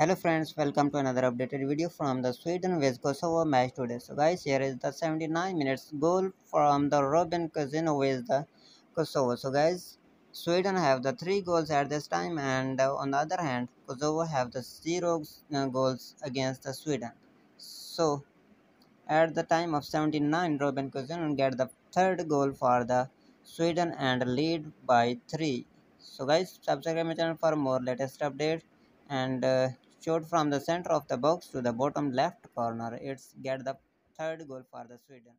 Hello friends, welcome to another updated video from the Sweden vs Kosovo match today. So guys, here is the 79 minutes goal from the Robin Quaison with the Kosovo. So guys, Sweden have the three goals at this time and uh, on the other hand, Kosovo have the zero uh, goals against the Sweden. So at the time of 79, Robin Quaison get the third goal for the Sweden and lead by 3. So guys, subscribe my channel for more latest updates and uh, shot from the center of the box to the bottom left corner. It's get the third goal for the sweden